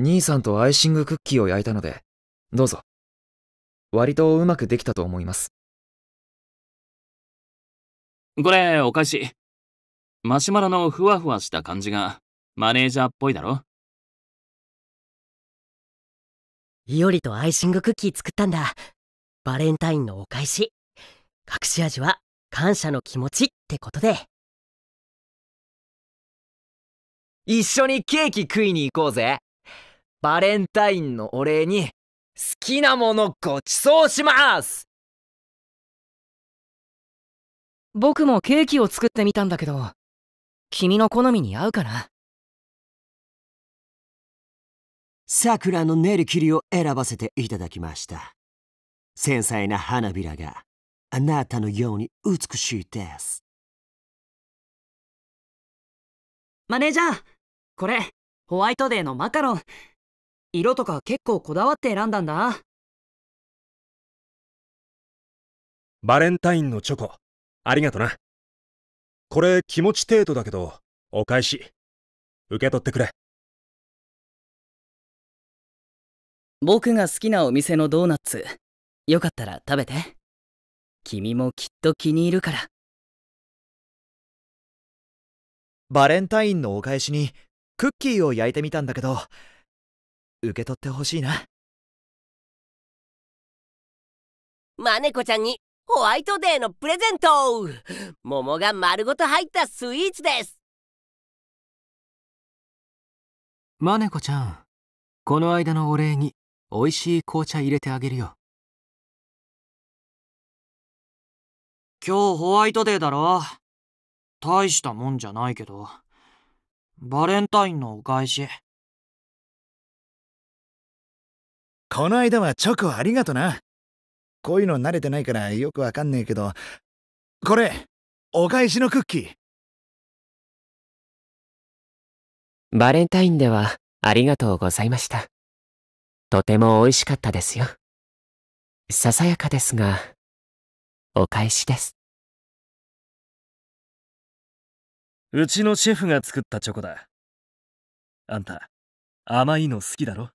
兄さんとアイシングクッキーを焼いたので、どうぞ。割とうまくできたと思います。これ、お返し。マシュマロのふわふわした感じが、マネージャーっぽいだろ？いおりとアイシングクッキー作ったんだ。バレンタインのお返し。隠し味は感謝の気持ちってことで。一緒にケーキ食いに行こうぜ。バレンタインのお礼に好きなものごちそうします僕もケーキを作ってみたんだけど、君の好みに合うかな？桜の練り切りを選ばせていただきました。繊細な花びらがあなたのように美しいです。マネージャー、これ、ホワイトデーのマカロン。色とか結構こだわって選んだんだ。バレンタインのチョコ、ありがとな。これ気持ち程度だけど、お返し。受け取ってくれ。僕が好きなお店のドーナツ、よかったら食べて。君もきっと気に入るから。バレンタインのお返しにクッキーを焼いてみたんだけど、受け取ってほしいな。マネコちゃんにホワイトデーのプレゼント桃が丸ごと入ったスイーツですマネコちゃん、この間のお礼に美味しい紅茶入れてあげるよ。今日ホワイトデーだろ大したもんじゃないけど。バレンタインのお返し。この間はチョコありがとな。こういうの慣れてないからよくわかんねえけど、これ、お返しのクッキー。バレンタインではありがとうございました。とても美味しかったですよ。ささやかですが、お返しです。うちのシェフが作ったチョコだ。あんた、甘いの好きだろ？